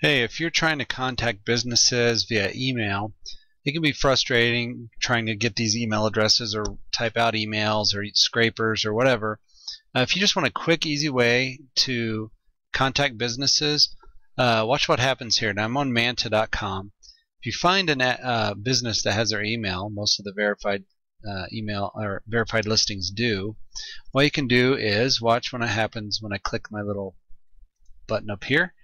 Hey, if you're trying to contact businesses via email, it can be frustrating trying to get these email addresses or type out emails or scrapers or whatever. Uh, if you just want a quick, easy way to contact businesses, uh, watch what happens here. Now I'm on manta.com. If you find a uh, business that has their email, most of the verified uh, email or verified listings do, what you can do is watch what happens when I click my little button up here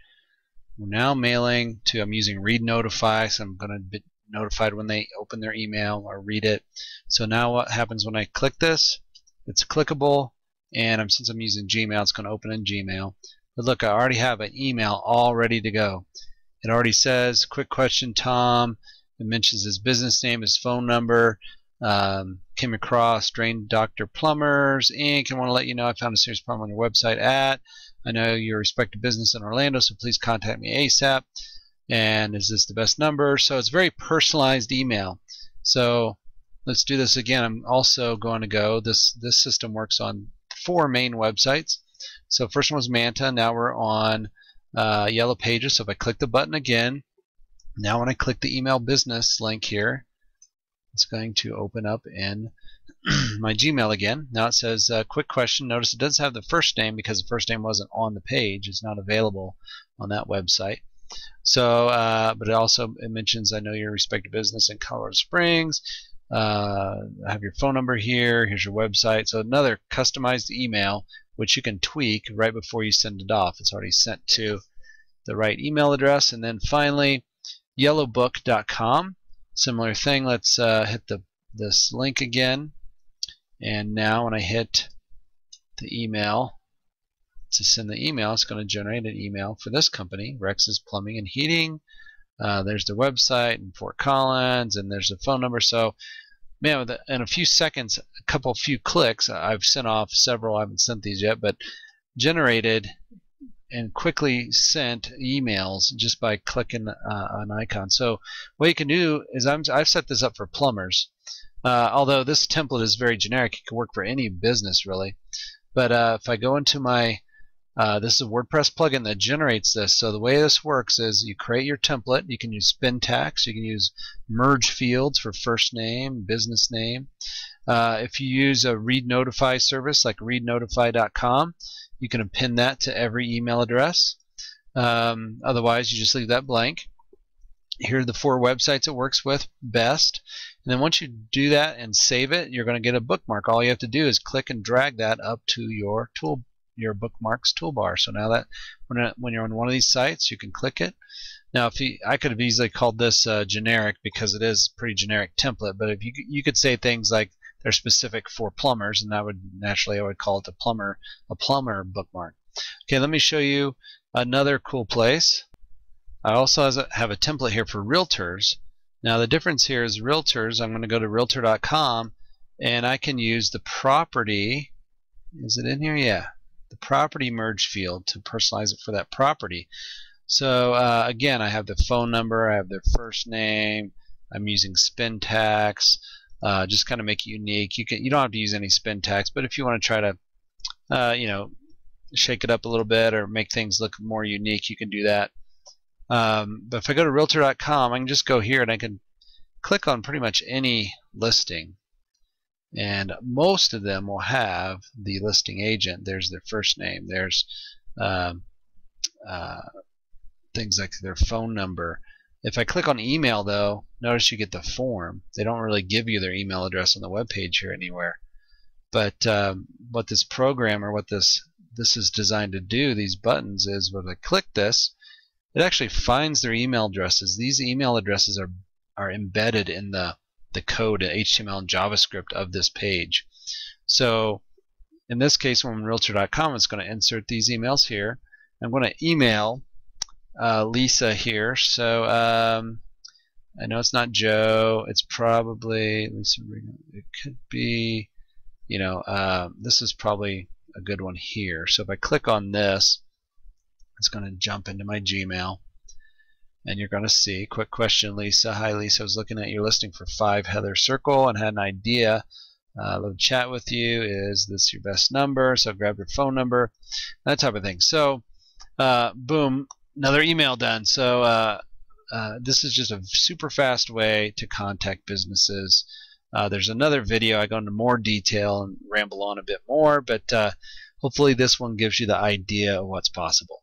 we're now mailing to, I'm using read notify, so I'm going to be notified when they open their email or read it. So now what happens when I click this? It's clickable, and I'm, since I'm using Gmail, it's going to open in Gmail. But look, I already have an email all ready to go. It already says, quick question, Tom. It mentions his business name, his phone number. Um, came across Drain Doctor Plumbers Inc. and want to let you know I found a serious problem on your website at I know your respective business in Orlando, so please contact me ASAP. And is this the best number? So it's very personalized email. So let's do this again. I'm also going to go. This this system works on four main websites. So first one was Manta. Now we're on uh, Yellow Pages. So if I click the button again, now when I click the email business link here, it's going to open up in my Gmail again. Now it says, uh, quick question. Notice it does have the first name because the first name wasn't on the page. It's not available on that website. So, uh, but it also it mentions, I know your respective business in Colorado Springs. Uh, I have your phone number here. Here's your website. So another customized email which you can tweak right before you send it off. It's already sent to the right email address. And then finally, yellowbook.com. Similar thing. Let's uh, hit the this link again and now when I hit the email to send the email, it's going to generate an email for this company, Rex's Plumbing and Heating. Uh, there's the website in Fort Collins, and there's the phone number. So, man, in a few seconds, a couple few clicks, I've sent off several. I haven't sent these yet, but generated and quickly sent emails just by clicking uh, an icon. So what you can do is I'm, I've set this up for plumbers. Uh, although this template is very generic, it can work for any business really. But uh, if I go into my, uh, this is a WordPress plugin that generates this. So the way this works is you create your template. You can use spin Spintax. You can use merge fields for first name, business name. Uh, if you use a read notify service like readnotify.com, you can append that to every email address. Um, otherwise, you just leave that blank. Here are the four websites it works with best. And then once you do that and save it, you're going to get a bookmark. All you have to do is click and drag that up to your tool, your bookmarks toolbar. So now that when, you're on one of these sites, you can click it. Now, if you, I could have easily called this uh, generic because it is a pretty generic template, but if you you could say things like they're specific for plumbers, and that would naturally I would call it a plumber a plumber bookmark. Okay, let me show you another cool place. I also have a template here for realtors. Now the difference here is realtors, I'm going to go to realtor.com and I can use the property, is it in here? Yeah, the property merge field to personalize it for that property. So uh, again, I have the phone number, I have their first name, I'm using Spintax, uh, just kind of make it unique. You can you don't have to use any spin Spintax, but if you want to try to, uh, you know, shake it up a little bit or make things look more unique, you can do that. Um, but if I go to realtor.com, I can just go here and I can click on pretty much any listing. And most of them will have the listing agent. There's their first name. There's um, uh, things like their phone number. If I click on email, though, notice you get the form. They don't really give you their email address on the web page here anywhere. But um, what this program or what this this is designed to do, these buttons, is when I click this, it actually finds their email addresses. These email addresses are are embedded in the the code HTML and JavaScript of this page. So in this case, when Realtor.com is going to insert these emails here. I'm going to email uh, Lisa here. So um, I know it's not Joe. It's probably Lisa. It could be, you know, uh, this is probably a good one here. So if I click on this, it's going to jump into my Gmail and you're going to see quick question Lisa hi Lisa I was looking at your listing for 5 Heather Circle and had an idea uh, love to chat with you is this your best number so grab your phone number that type of thing so uh, boom another email done. So uh, uh, this is just a super fast way to contact businesses. Uh, there's another video. I go into more detail and ramble on a bit more, but uh, hopefully this one gives you the idea of what's possible.